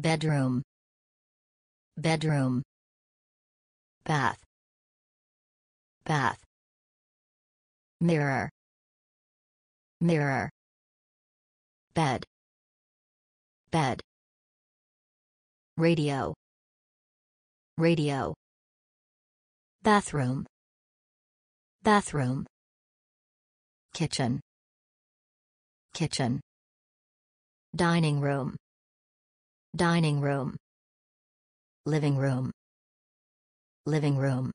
bedroom bedroom bath bath mirror mirror bed bed radio radio bathroom bathroom kitchen kitchen dining room dining room living room living room